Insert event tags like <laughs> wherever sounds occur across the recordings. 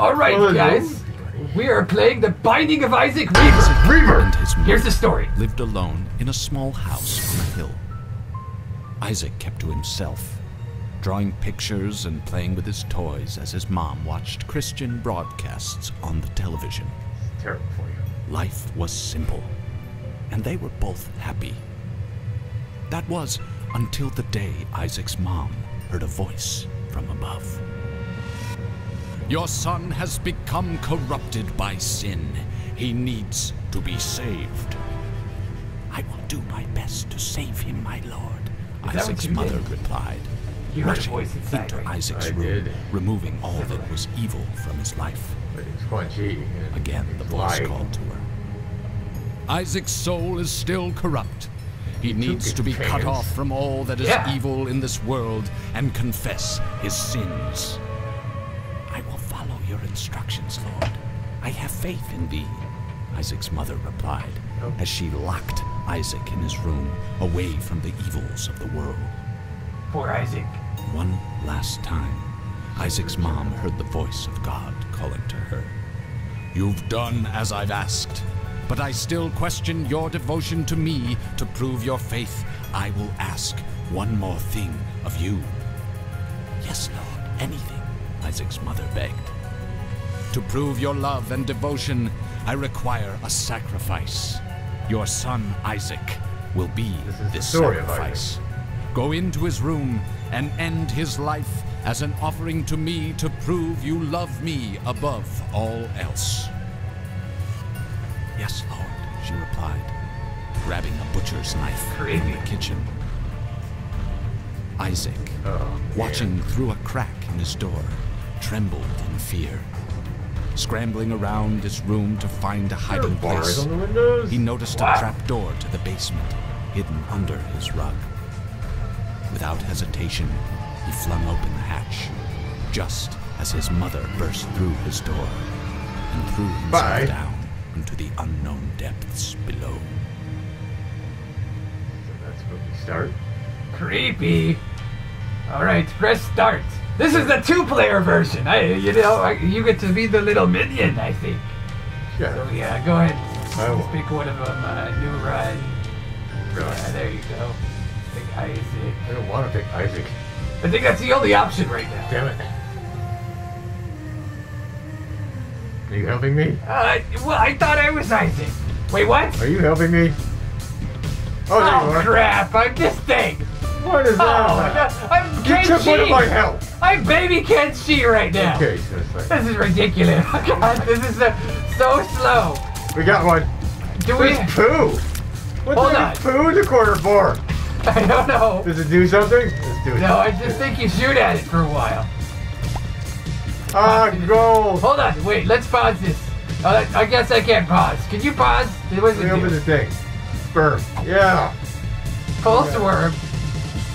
All right, Well, guys. We are playing The Binding of Isaac Reaver. Reaver! and his mother Here's the story. lived alone in a small house on a hill. Isaac kept to himself, drawing pictures and playing with his toys as his mom watched Christian broadcasts on the television. Terrible for you. Life was simple, and they were both happy. That was until the day Isaac's mom heard a voice from above. Your son has become corrupted by sin. He needs to be saved. I will do my best to save him, my lord, what Isaac's mother did? replied, You heard a rushing voice inside, into right? Isaac's I room, did. removing all that was evil from his life. But it's Quan Chi. Again, the voice lying. called to her. Isaac's soul is still corrupt. He needs to be cut off from all that is Yeah. evil in this world and confess his sins. Instructions, Lord. I have faith in thee, Isaac's mother replied as she locked Isaac in his room away from the evils of the world. Poor Isaac. One last time, Isaac's mom heard the voice of God calling to her. You've done as I've asked, but I still question your devotion to me. To prove your faith, I will ask one more thing of you. Yes, Lord, anything, Isaac's mother begged. To prove your love and devotion, I require a sacrifice. Your son, Isaac, will be This this story sacrifice. Go into his room and end his life as an offering to me to prove you love me above all else. Yes, Lord, she replied, grabbing a butcher's knife Creepy. the kitchen. Isaac, Oh, watching through a crack in his door, trembled in fear. Scrambling around his room to find a hiding place, on the windows. he noticed Wow. a trap door to the basement, hidden under his rug. Without hesitation, he flung open the hatch, just as his mother burst through his door and threw himself Bye. down into the unknown depths below. So that's where we start. Creepy. All right, press start. This is the two-player version. I, you know, I, you get to be the little minion, I think. Yeah. So yeah, go ahead. I will. Just pick one of them. Uh, new run. Really. Yeah, there you go. Pick Isaac. I don't want to pick Isaac. I think that's the only option right now. Damn it. Are you helping me? Uh, well, I thought I was Isaac. Wait, what? Are you helping me? Oh, Oh crap! I'm this thing. What is Oh, that? no, I'm you took one of my health. I'm baby Kenshi right now. Okay, so This is ridiculous. <laughs> Oh, God, this is uh, so slow. we got one. Do we? There's poo. What Hold on. poo in the corner for? <laughs> I don't know. Does it do something? Let's do it. No, I just think you shoot at it for a while. Ah, gold. Hold on, wait, let's pause this. Uh, I guess I can't pause. Can you pause? What does it open do? the thing. Sperm. Yeah. Pulse worm.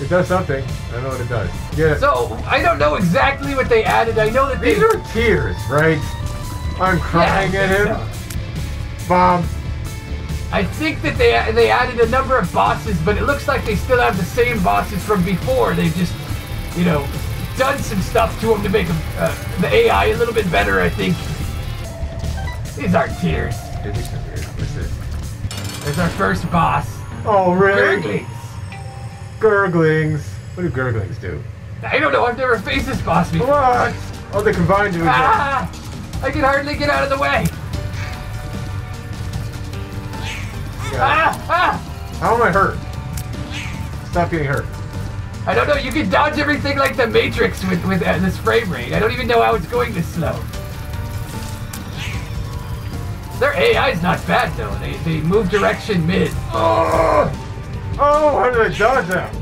It does something. I don't know what it does. Yeah. So, I don't know exactly what they added. I know that they... These are tears, right? I'm crying Yeah, at him. Bomb. I think that they they added a number of bosses, but it looks like they still have the same bosses from before. They've just, you know, done some stuff to them to make 'em, uh, the AI a little bit better. I think. These aren't tears. Physics are weird. What's this? There's our first boss. Oh, really? Gurglings. Gurglings. What do gurglings do? I don't know. I've never faced this boss before. What? Oh, they combine to each. Ah! I can hardly get out of the way. Ah! Ah! How am I hurt? Stop getting hurt. I don't know. You can dodge everything like the Matrix with with uh, this frame rate. I don't even know how it's going this slow. Their AI is not bad though. They they move direction mid. Oh! Oh, how did I dodge that?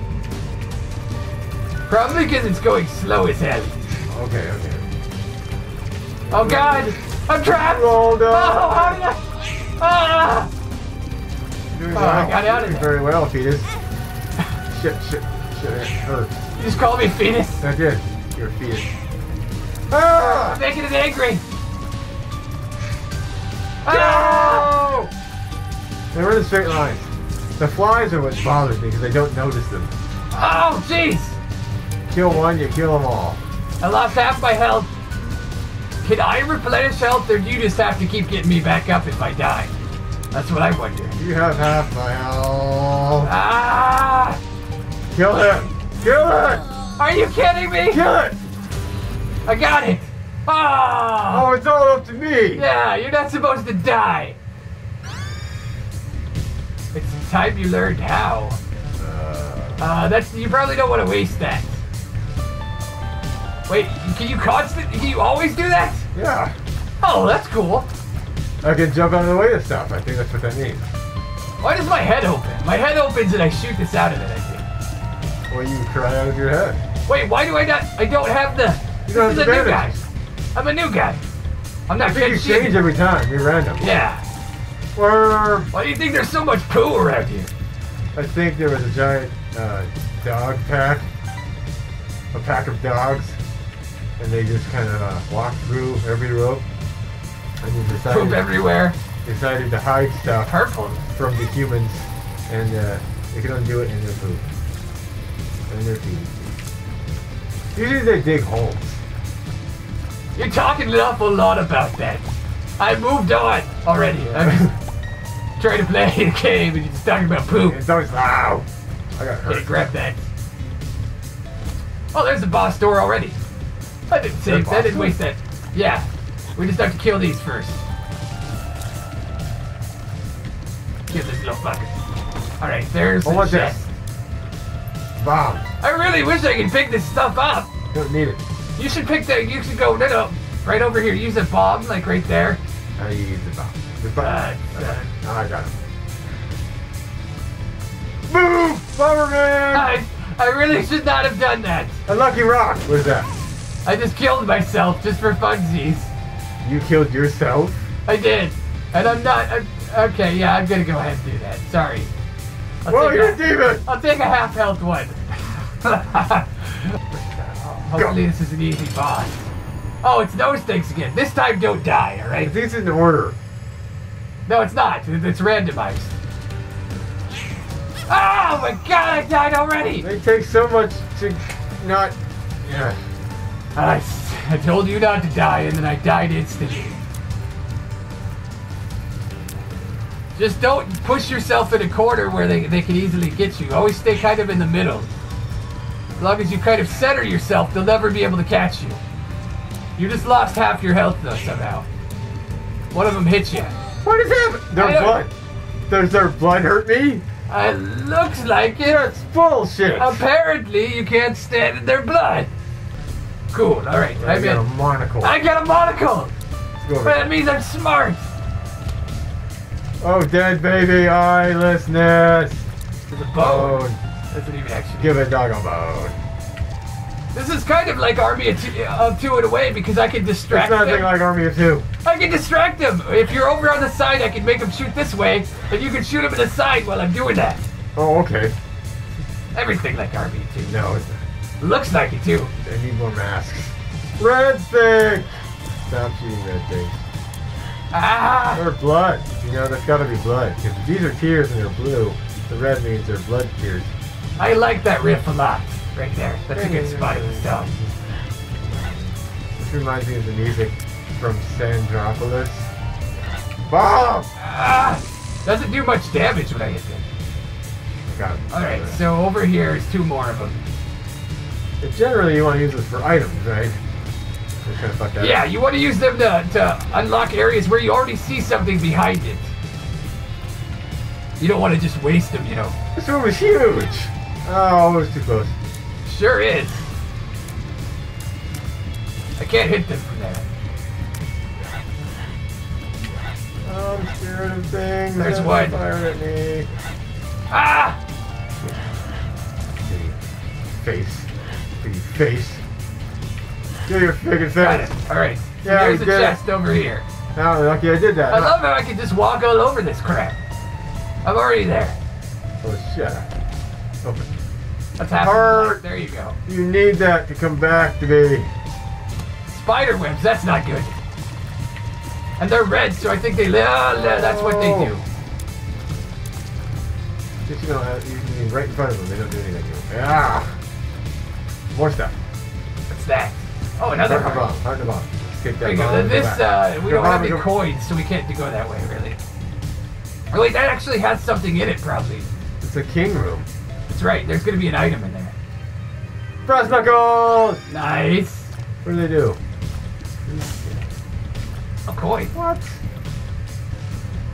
Probably because it's going slow as hell. Okay, okay. Oh God! I'm trapped! Roll down. Oh, how did I? Ah! You're doing Oh, well. I got out of You're doing there. very well, fetus. shit, shit, shit, it hurt. You just call me fetus. I did. You're a fetus. Ah! I'm making it angry. Ah! No! They were in a straight lines. The flies are what bothers me because I don't notice them. Oh jeez! Kill one, you kill them all. I lost half my health. Can I replenish health, or do you just have to keep getting me back up if I die? That's what I wonder. You have half my health. Ah! Kill it! Kill it! Are you kidding me? Kill it! I got it! Ah! Oh, it's all up to me! Yeah, you're not supposed to die. Time you learned how. Uh, Uh, that's you probably don't want to waste that. Wait, can you constant? Can you always do that? yeah. Oh, that's cool. I can jump out of the way of stuff. I think that's what that means. Why does my head open? My head opens and I shoot this out of it. I think. Well, you cry out of your head. Wait, why do I not? I don't have the. You don't this have is a new guy. I'm a new guy. I'm not I think you change every time. You're random. Yeah. Or Why do you think there's so much poo around here? I think there was a giant uh, dog pack, a pack of dogs, and they just kind of uh, walked through every rope, and Poop decided everywhere. decided to hide stuff Purple. from the humans, and uh, they can only do it in their poop and their feet. Usually they dig holes. You're talking an awful lot about that. I moved on already. <laughs> Trying to play a <laughs> game and you're just talking about poop. It's always loud. I got hurt. grab that. Oh, there's the boss door already. I didn't save. I didn't waste that. Yeah, we just have to kill these first. Kill this little fucker. All right, there's Oh, the what's chest. Bomb. I really wish I could pick this stuff up. You Don't need it. You should pick that. You should go. No, no, right over here. Use a bomb, like right there. You use the bomb? The bomb. I got him. Move! Bomberman! I, I really should not have done that. Unlucky rock! What is that? I just killed myself just for funsies. You killed yourself? I did, and I'm not. i okay, yeah, I'm gonna go ahead and do that. Sorry. I'll Whoa, take you're a- a demon! I'll take a half health one. <laughs> Hopefully this is an easy boss. Oh, it's those things again. This time don't die, alright? think it's in order. No, it's not. It's randomized. Oh my god, I died already! They take so much to not. Yeah. I, I told you not to die, and then I died instantly. Just don't push yourself in a corner where they, they can easily get you. Always stay kind of in the middle. As long as you kind of center yourself, they'll never be able to catch you. You just lost half your health, though, somehow. One of them hit you. What is happening? Their blood. Does their blood hurt me? It looks like it. That's bullshit. Apparently, you can't stand in their blood. Cool, alright. I I'm got a monocle. I got a monocle! Go That means I'm smart! Oh, dead baby eyelessness. To the bone. Bone. Doesn't even actually. Give a dog a bone. This is kind of like Army of Two, of two in a way because I can distract. It's nothing them. like Army of Two. I can distract them. If you're over on the side, I can make them shoot this way, and you can shoot them in the side while I'm doing that. Oh, okay. Everything like Army of Two. No, it's not. Looks like it too. I need more masks. Red thing. Stop shooting red things. Ah! Or blood. You know, that's gotta be blood. Because these are tears and they're blue. The red means they're blood tears. I like that riff a lot. Right there. That's a good spot the song. This reminds me of the music from Sandopolis. Bomb! Ah! Doesn't do much damage when I hit them. Got it. Alright, so over here is two more of them. But generally, you want to use this for items, right? Kind of Yeah, up. you want to use them to, to unlock areas where you already see something behind it. You don't want to just waste them, you know. This one was huge! Oh, it was too close. Sure is. I can't hit them from there. Oh, I'm scared of things. There's one. Fired at me. Ah! Face. Face. Do your freaking Got it. face. Alright. So Yeah, there's we a did it. chest over here. Oh, lucky I did that. I huh? love how I can just walk all over this crap. I'm already there. Oh, shut up. Open. That's. There you go. You need that to come back to me. Spider webs, that's not good. And they're red, so I think they live. that's what they do. Just, you know, uh, you can be right in front of them. They don't do anything. Yeah. More stuff. What's that? Oh, another Heart heart. bomb. Heart bomb. There that bomb. This, uh, we Go don't have any coins, so we can't go that way, really. Oh, wait, that actually has something in it, probably. It's a king room. That's right, there's gonna be an item in there. Brass knuckles! Nice. What do they do? A coin. What?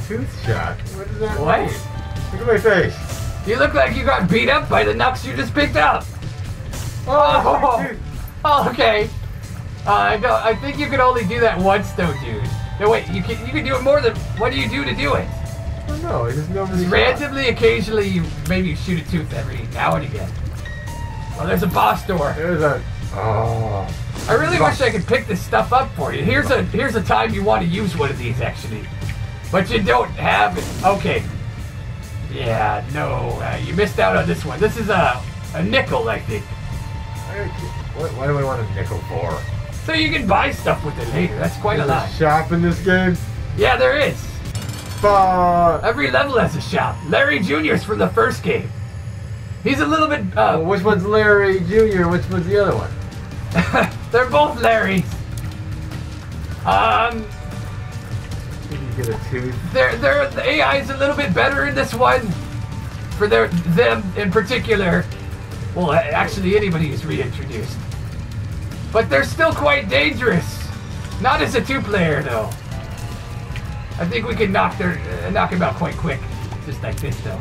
Tooth shot. What does that What? mean? Look at my face. You look like you got beat up by the knucks you just picked up. Oh, Oh. Oh, okay. Uh, I don't, I think you can only do that once, though, dude. No, wait, you can you can do it more than. What do you do to do it? I don't know. It's just nobody. Randomly, occasionally, you maybe you shoot a tooth every now and again. Oh, there's a boss door. There's a. Oh. I really wish I could pick this stuff up for you. Here's a here's a time you want to use one of these actually, but you don't have it. Okay. Yeah, no, uh, you missed out on this one. This is a a nickel, I think. What, why do I want a nickel for? So you can buy stuff with it later. That's quite a There's lot. shop in this game? Yeah, there is. Fuck. Every level has a shop. Larry Jr.'s from the first game. He's a little bit. Uh, Well, which one's Larry Jr. Which one's the other one? <laughs> they're both Larrys. Um, you get a tooth? they're, they're, the AI is a little bit better in this one. For their them in particular. Well, actually, anybody who's reintroduced. But they're still quite dangerous. Not as a two-player, though. I think we can knock their uh, knock him out quite quick, just like this, though.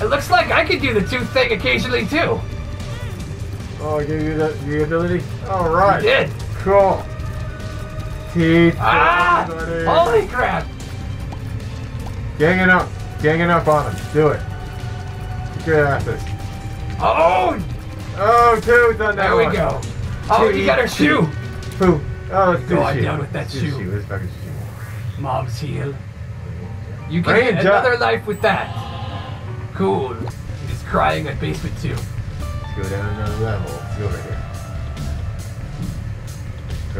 It looks like I could do the tooth thing occasionally too. Oh, I gave you the, the ability? Alright. You did. Cool. Teeth. Ah! everybody. Holy crap! Ganging up. Ganging up on him. Do it. Kick your asses. Oh, Oh, tooth on that there we one. go. Oh, you got a shoe. Poo. Oh, let's do Go shoe. down with that Let's do the shoe. Shoe. Mom's heel. You get up. another life with that. Cool. He's crying at basement two. Let's go down another level. Let's go over here.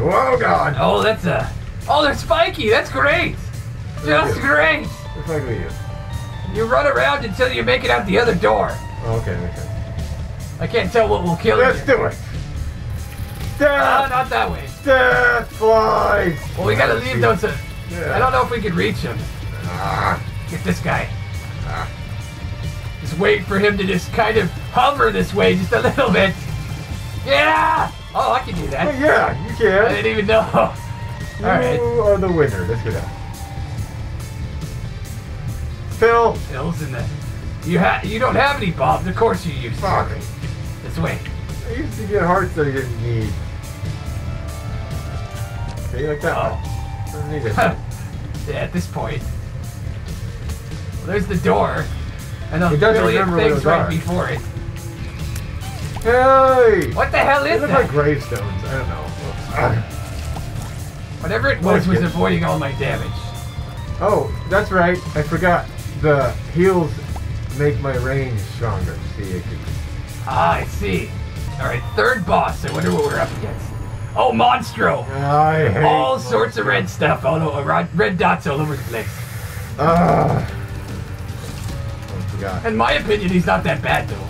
Whoa, God! Oh, that's a. Oh, they're spiky. That's great. Just you. great. What fuck are you? You run around until you make it out the other door. Oh, okay, sense. I can't tell what will kill Let's you. do it! Ah, Death! not that way. Death flies! Well, we gotta leave those. Uh, Yeah. I don't know if we can reach him. Ah, Get this guy. ah. Just wait for him to just kind of hover this way just a little bit. Yeah! Oh, I can do Oh, that. yeah, you can. I didn't even know. <laughs> All right. You are the winner. Let's go down. Phil! Pills in the. You ha- You don't have any bombs. Of course you use. to. Fuck. This way. I used to get hearts that I didn't need. Okay, like that Oh. One. Doesn't need it. yeah, <laughs> at this point. Well, there's the door. And a It billion things right are. before it. Hey! What the hell They is look that? like gravestones. I don't know. Whatever it was was avoiding all my damage. Oh, that's right. I forgot. The heals make my range stronger. See, I can- Ah, I see. Alright, third boss. I wonder what we're up against. Oh, Monstro! I hate All sorts of red stuff, all over, red- dots all over the place. Forgot. In my opinion, he's not that bad though.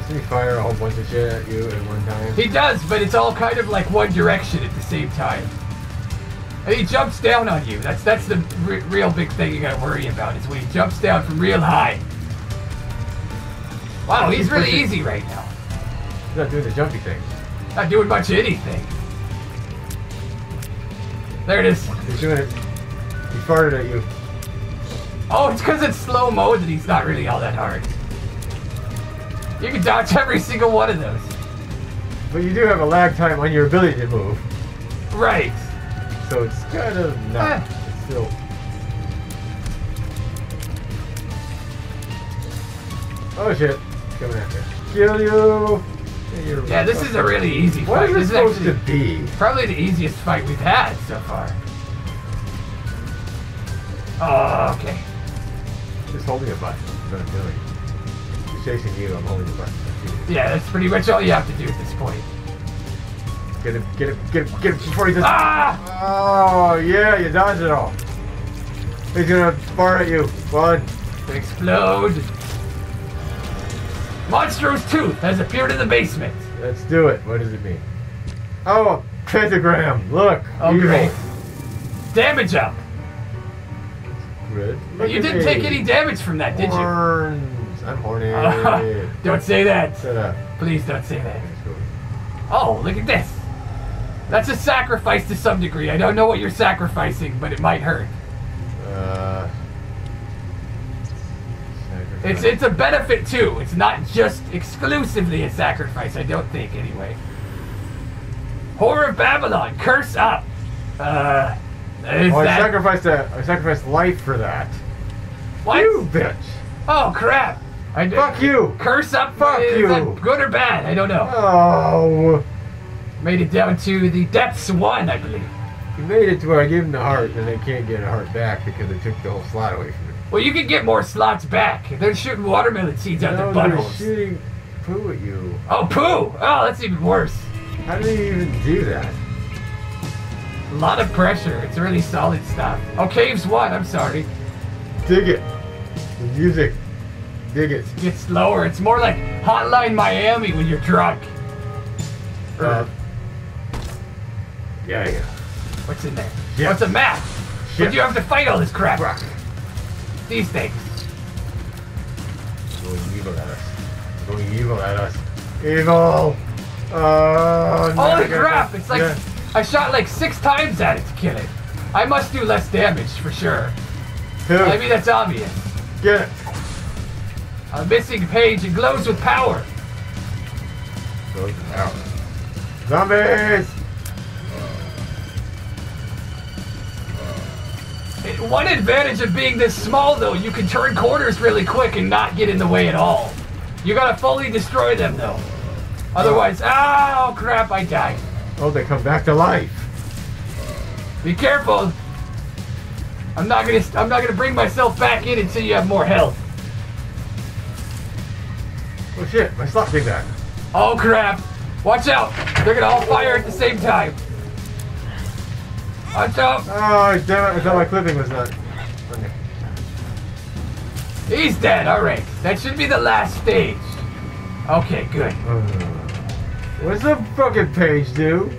Doesn't he fire a whole bunch of shit at you at one time? He does, but it's all kind of like one direction at the same time. And he jumps down on you. That's that's the re- real big thing you gotta worry about is when he jumps down from real high. Wow, he's really easy right now. He's not doing the jumpy thing. Not doing much of anything. There it is. He's doing it. He farted at you. Oh, it's because it's slow mode that he's not really all that hard. You can dodge every single one of those. But you do have a lag time on your ability to move. Right. So it's kind of not. Ah. It's still. Oh shit. Coming after. Kill you! You're- Yeah, this is a really easy What fight. is This is supposed to be? probably the easiest fight we've had so far. Oh, okay. Just holding a button. That's what I'm doing. He's chasing you. I'm holding the button. Yeah, that's pretty much all you have to do at this point. Get him! Get him! Get him! Get him before he does. Ah! Oh yeah, you dodged it all. He's gonna fart at you. One. Explode! Monstro's tooth has appeared in the basement. Let's do it. What does it mean? Oh, Pentagram. Look. Oh, evil. great. Damage up. Good. Look you didn't me. take any damage from that, did you? Horns. I'm horny. <laughs> don't say that. Shut up. Please don't say that. Oh, look at this. That's a sacrifice to some degree. I don't know what you're sacrificing, but it might hurt. Uh, It's it's a benefit too. It's not just exclusively a sacrifice. I don't think anyway. Whore of Babylon, curse up. Uh, is oh, I sacrificed a, I sacrificed life for that. what? You bitch. Oh crap! I d- Fuck you. Curse up. Fuck is you. that good or bad? I don't know. Oh, Made it down to the depths one, I believe. you made it to where I gave him the heart, and they can't get a heart back because they took the whole slot away from me. Well, you can get more slots back. They're shooting watermelon seeds out No, their they're shooting poo at you. Oh, poo! Oh, that's even worse. How do they even do that? A lot of pressure. It's really solid stuff. Oh, caves one. I'm sorry. Dig it. The music. Dig it. Get slower. It's more like Hotline Miami when you're drunk. Uh, yeah, yeah. what's in there? yeah. What's a map? Shit. But you have to fight all this crap. Rock. These things. Going evil at us. Going evil at us. Evil! Oh, Holy crap! It's like Yeah. I shot like six times at it to kill it. I must do less damage for sure. Two. I mean, that's obvious. Get it. A missing page. It glows with power. Goes out. Zombies! One advantage of being this small, though, you can turn corners really quick and not get in the way at all. You gotta fully destroy them, though. Otherwise, oh crap, I died. Oh, they come back to life. Be careful. I'm not gonna. I'm not gonna bring myself back in until you have more health. Oh shit, my slot came back. Oh crap! Watch out! They're gonna all fire at the same time. Watch out! Oh, damn it, I thought my clipping was not. Okay. He's dead. All right. That should be the last stage. Okay, good. Uh, what's the fucking page do?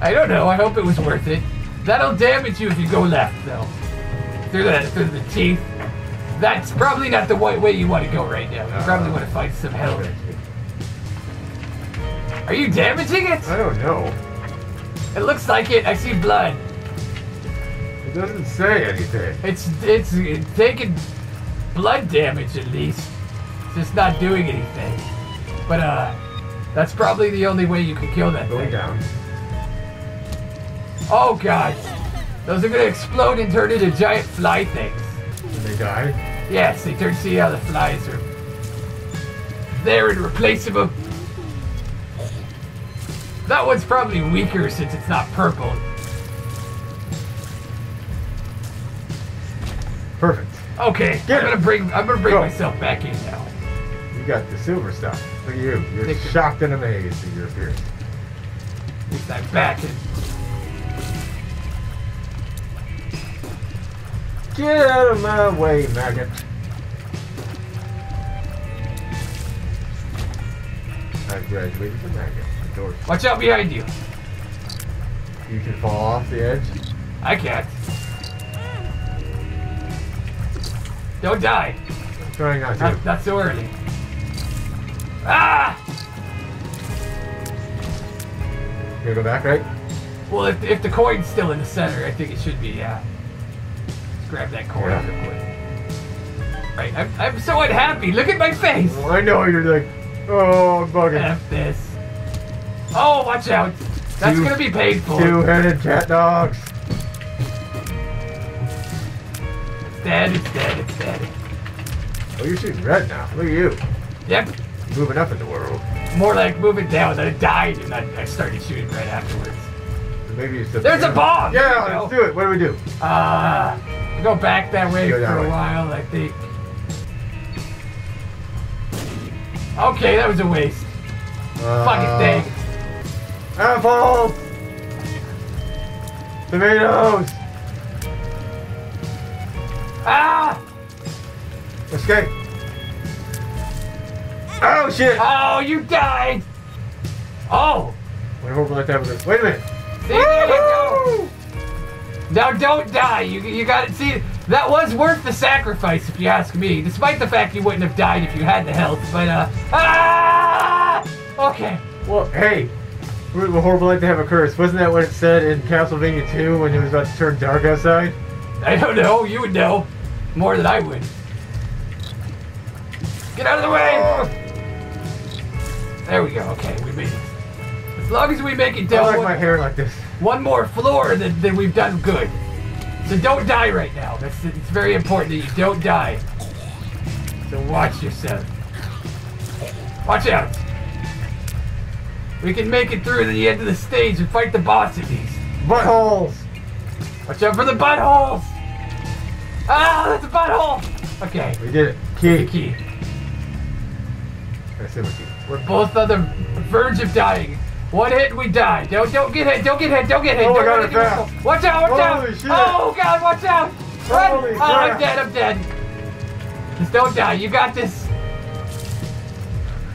I don't know. I hope it was worth it. That'll damage you if you go left, though. Through the through the teeth. That's probably not the way way you want to go right now. You probably want to fight some help. Are you damaging it? I don't know. It looks like it. I see blood. It doesn't say anything. It's it's taking blood damage at least. It's just not doing anything. But uh, that's probably the only way you can kill that Going thing. down. Oh god, those are gonna explode and turn into giant fly things. And they die. Yes, they turn. See how the flies are there and replaceable. That one's probably weaker since it's not purple. Perfect. Okay, Get I'm it. gonna bring. I'm gonna bring Go. myself back in now. You got the silver stuff. Look at you. You're Take it. shocked and amazed at your appearance. At least I'm back in. Get out of my way, maggot. I've graduated to maggot. Doors. watch out behind you. You can fall off the edge. I can't. Don't die. I'm trying not to. Not, not so early. Ah! You gonna go back, right? Well, if, if the coin's still in the center, I think it should be, yeah. Let's grab that coin Yeah. real quick. Right, I'm, I'm so unhappy. Look at my face. Well, I know you're like, oh, I'm bugging. F this. Oh, watch out. That's Two- gonna be painful. Two-headed cat dogs. It's dead, it's dead. Oh, you're shooting red now. Look at you. Yep, Moving up in the world. more like moving down. It died, and I, I started shooting right afterwards. Maybe it's the There's a bomb! Yeah, let's do it. What do we do? Uh, go back that way for that a way. while, I think. Okay, that was a waste. Uh, Fucking thing. Apples! Tomatoes! Ah! Escape! Oh shit! Oh, you died! Oh! On, let's a look. Wait a minute! See, go. Now don't die. You you got it. See, that was worth the sacrifice, if you ask me. Despite the fact you wouldn't have died if you had the health. But uh, ah, okay. Well, hey, a horrible light to have a curse. Wasn't that what it said in Castlevania 2 when it was about to turn dark outside? I don't know. You would know more than I would. Get out of the way. There we go. Okay, we made it. As long as we make it down. I like one, my hair like this. one more floor, then, then we've done good. So don't die right now. That's it's very important that you don't die. So watch yourself. Watch out. We can make it through to the end of the stage and fight the boss at least. Buttholes! Watch out for the buttholes! Ah, that's a butthole! Okay, We did it. Key. key. We're both on the verge of dying. One hit and we die. Don't don't get hit, don't get hit, don't get hit. Oh my don't God, let it's it go. back. Watch out, watch out! Shit. Oh god, watch out! Run! Holy oh, I'm dead, I'm dead. Just don't die. You got this.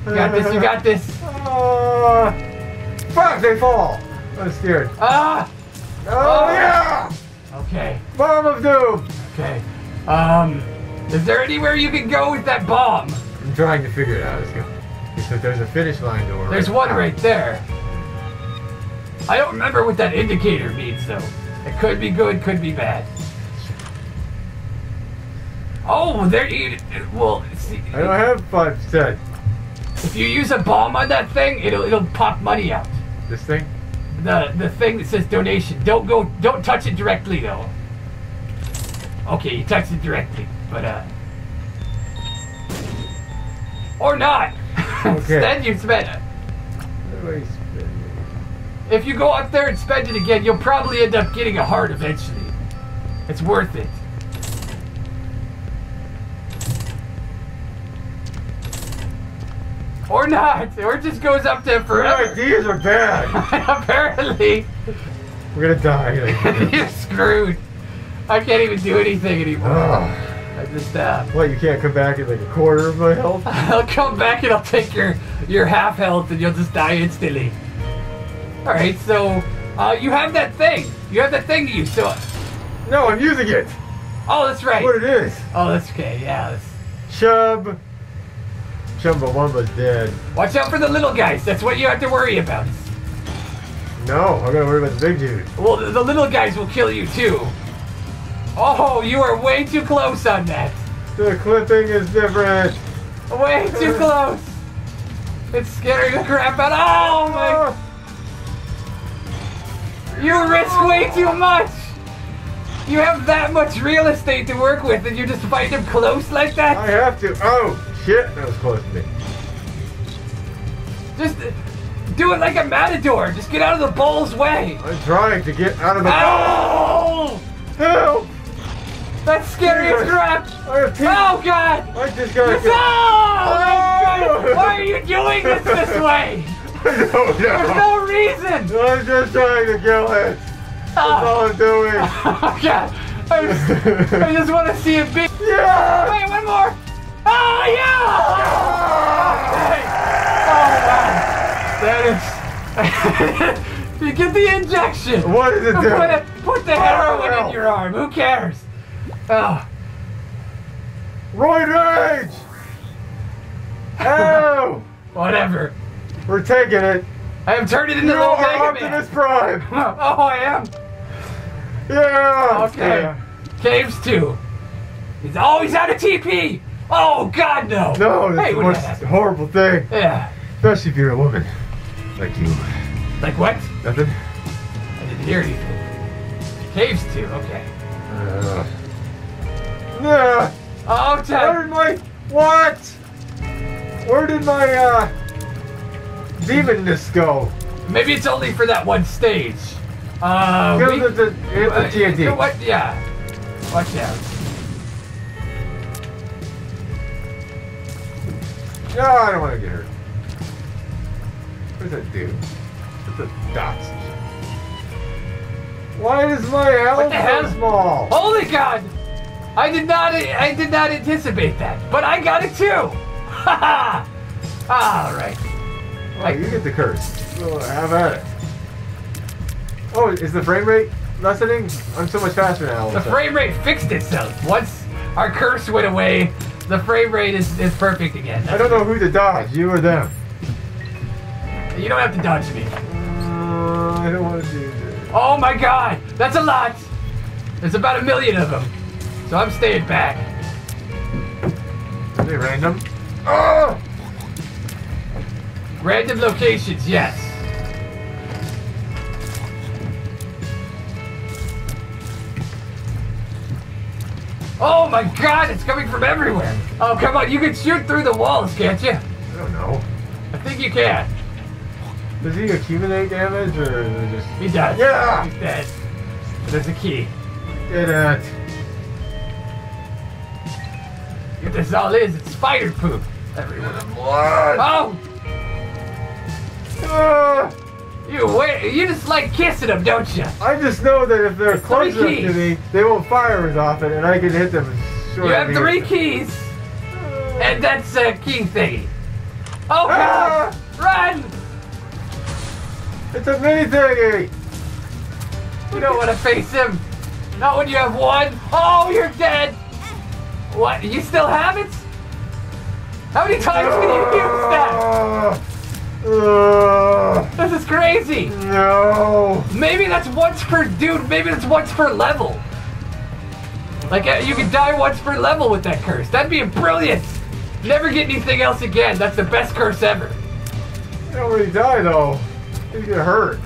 You got this, you got this. Uh, fuck, they fall. I'm scared. Ah! Oh, Oh. yeah! Okay, Bomb of Doom! okay. Um, is there anywhere you can go with that bomb? I'm trying to figure it out. Let's go. Because there's a finish line door. There's one right there. I don't remember what that indicator means though. It could be good, could be bad. Oh, there you. Well, see, I don't have five cents. if you use a bomb on that thing, it'll it'll pop money out. This thing? The the thing that says donation. Don't go. Don't touch it directly though. Okay, you touched it directly, but uh. Or not. <laughs> Okay. Instead, you spend it. Where do I spend it? If you go up there and spend it again, you'll probably end up getting a heart eventually. It's worth it. Or not. Or it just goes up there Your forever. ideas are bad. <laughs> Apparently, We're gonna die. <laughs> you're screwed. I can't even do anything anymore. Ugh. Just, uh, What, you can't come back at like a quarter of my health? <laughs> I'll come back and I'll take your your half health and you'll just die instantly. All right, so uh, you have that thing. You have that thing to use. So, No, I'm using it. oh, that's right. What it is. Oh, that's okay. Yeah. That's, Chub. Chumbawamba's dead. watch out for the little guys. That's what you have to worry about. No, I gotta worry about the big dude. Well, the little guys will kill you too. Oh, you are way too close on that. The clipping is different. Way too close. It's scaring the crap out. Oh my! Oh. You risk way too much. You have that much real estate to work with, and you just fight them close like that. I have to. Oh, shit. That was close to me. Just do it like a matador. Just get out of the bull's way. I'm trying to get out of the. Oh! Help! That's scary as crap. I have teeth. Oh God! I just gotta No! my oh, oh. God. Why are you doing this this way? <laughs> I don't There's no reason. I'm just trying to kill it. That's Oh, all I'm doing. <laughs> oh God! I just, I just want to see it be. <laughs> yeah! Wait, one more. Oh yeah! Oh wow! That is. you get the injection. What does it Put, do? put the heroin in your arm. Who cares? Oh. Roid rage! Oh! <laughs> Whatever. We're taking it. I have turned it into You little are Mega Man. Optimus Prime. <laughs> Oh, I am. Yeah. Okay. Yeah. Caves 2. He's always out of TP. Oh, God, no. No, that's Hey, the most did that happen? horrible thing. Yeah. Especially if you're a woman. Like you. Like what? Nothing? I didn't hear anything. Caves 2. Okay. Uh, yeah. Oh, Where Ted. did my what? Where did my uh demonness go? Maybe it's only for that one stage. Uh, we- the, the, hit uh, TNT. you know what? Yeah. Watch out. No, I don't want to get hurt. What does that do? It's the dots. Why is my health the hell? so small? Holy God! I did not. I did not anticipate that, but I got it too. Ha <laughs> ha! All right. Oh, you get the curse. Well, have at it. Oh, is the frame rate lessening? I'm so much faster now. all of a The frame rate fixed itself. Once our curse went away, the frame rate is, is perfect again. I don't know who to dodge, you or them. You don't have to dodge me. Uh, I don't want to do this. Oh my god, that's a lot. There's about a million of them. So I'm staying back. Are they random? Oh! Random locations, yes. Oh my god, it's coming from everywhere. Oh, come on, you can shoot through the walls, can't you? I don't know. I think you can. Does he accumulate damage or is it just He does. Yeah! He's dead. There's a key. get it? What this all is, it's spider poop everywhere. Blood! Oh, Ah! you wait, you just like kissing them, don't you? I just know that if they're close three enough to keys. me, they won't fire as often, and I can hit them as short You as have three keys, and that's a key thingy. Oh god! Run! It's a mini thingy! You don't want to face him. Not when you have one. Oh, you're dead. What? You still have it? How many times can you use that? This is crazy. no! Maybe that's once per dude. Maybe that's once per level. Like you could die once per level with that curse. That'd be brilliant. Never get anything else again. That's the best curse ever. You don't really die though. You get hurt.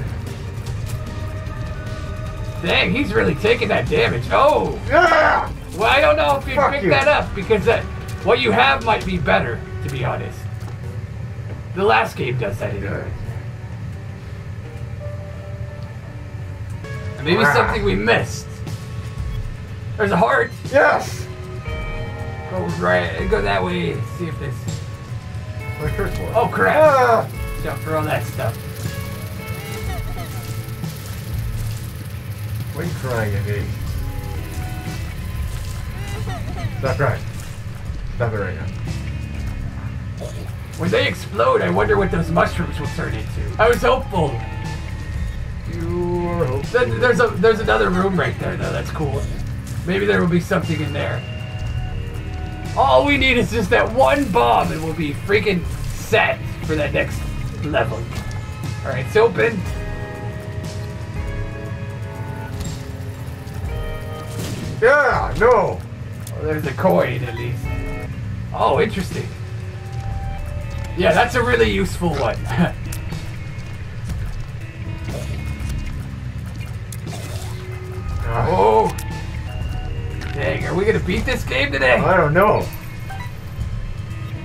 Dang, he's really taking that damage. Oh, Yeah! Well, I don't know if you Fuck pick you. that up because that, what you have might be better, to be honest. The last game does that anyway. Maybe Ah. something we missed. There's a heart. Yes! Go right, go that way. See if this. My first one. Oh crap! Ah! Jump for all that stuff. Why are you crying at me? Stop crying. Stop it right now. When they explode, I wonder what those mushrooms will turn into. I was hopeful. You are hopeful. Th- There's a there's another room right there though. That's cool. Maybe there will be something in there. All we need is just that one bomb, and we'll be freaking set for that next level. All right, it's open. Yeah, no. There's a coin at least. Oh, interesting. Yeah, that's a really useful one. <laughs> Oh. Dang, are we gonna beat this game today? I don't know.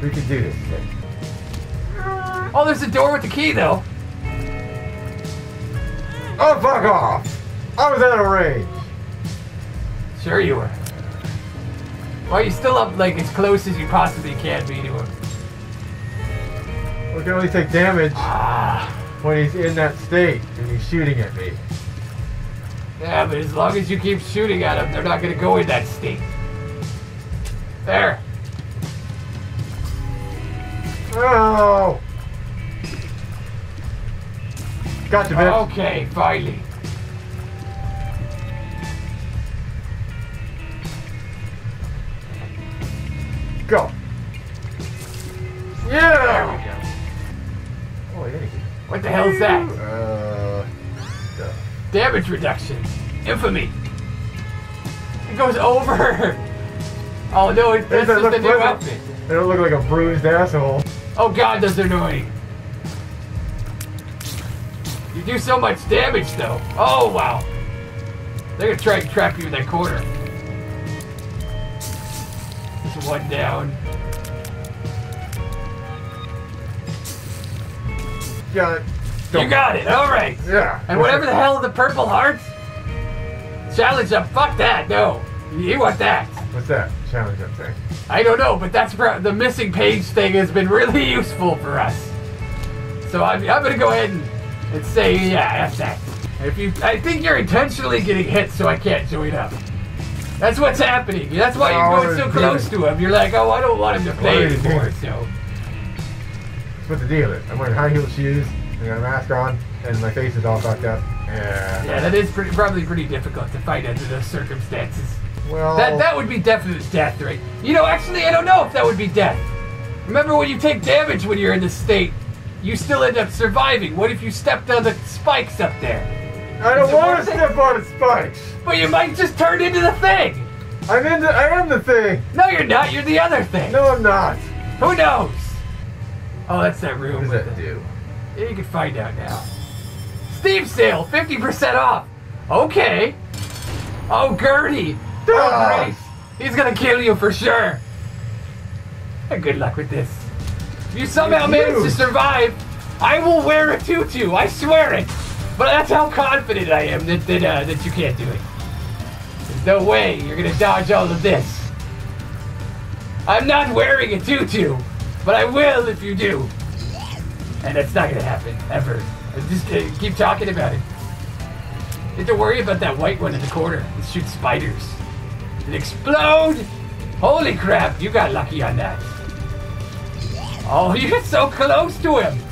We can do this. Oh, there's a door with the key though. Oh, fuck off! I was out of range. Sure you were. Well, you still up like as close as you possibly can be to him. We can only take damage Ah. when he's in that state and he's shooting at me. Yeah, but as long as you keep shooting at them, they're not gonna go in that state. There. Oh! Got gotcha, bitch. Okay, finally. Go. There Yeah! we go. Oh, I hit it. What the hell's that? Uh, duh. Damage reduction. Infamy. It goes over. Oh no, it, that's just a new pleasant. outfit. They don't look like a bruised asshole. Oh god, that's annoying. You do so much damage though. Oh wow. They're gonna try and trap you in that corner. One down. Got it. You got it, alright. Yeah. And whatever the hell the purple hearts, challenge up, fuck that, no. You want that. What's that? Challenge up thing. I don't know, but that's the missing page thing has been really <laughs> useful for us. So I'm, I'm gonna go ahead and, and say, yeah, that's that. If you, I think you're intentionally getting hit, so I can't join up. That's what's happening. That's why you're going so close to him. You're like, oh, I don't want him to play anymore. So That's what the deal is. I'm wearing high heel shoes, I got a mask on, and my face is all fucked up. Yeah. Yeah, that is pretty, probably pretty difficult to fight under those circumstances. Well, That that would be definite death, right? You know, actually, I don't know if that would be death. Remember when you take damage when you're in this state, you still end up surviving. What if you stepped on the spikes up there? I don't want to step on the spikes. But you might just turn into the thing. I'm in the. I am the thing. No, you're not. You're the other thing. No, I'm not. Who knows? Oh, that's that room. What does that the- do? Yeah, you can find out now. Steam sale, 50% off. Okay. Oh, Gurdy. Oh, great. He's gonna kill you for sure. Hey, Good luck with this. If you somehow manage to survive, I will wear a tutu. I swear it. But that's how confident I am that that, uh, that you can't do it. There's no way you're gonna dodge all of this. I'm not wearing a tutu, but I will if you do. And that's not gonna happen, ever. Just uh, keep talking about it. You have to worry about that white one in the corner It shoots spiders. It explode! Holy crap, you got lucky on that. Oh, <laughs> you're so close to him!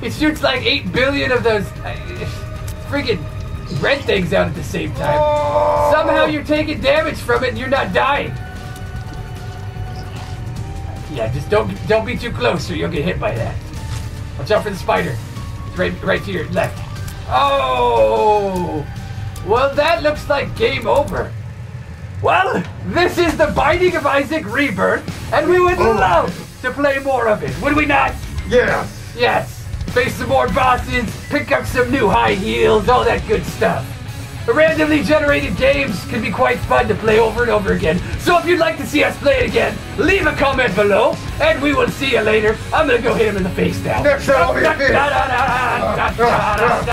He shoots like 8 billion of those uh, friggin' red things out at the same time. Somehow you're taking damage from it and you're not dying. Yeah, just don't don't be too close or you'll get hit by that. Watch out for the spider. It's right right to your left. Oh! Well, that looks like game over. Well, this is the Binding of Isaac Rebirth, and we would Oh. love to play more of it, would we not? Yes. Yes. Face some more bosses, pick up some new high heels, all that good stuff. Randomly generated games can be quite fun to play over and over again. So if you'd like to see us play it again, leave a comment below, and we will see you later. I'm gonna go hit him in the face now. Next time I'll be.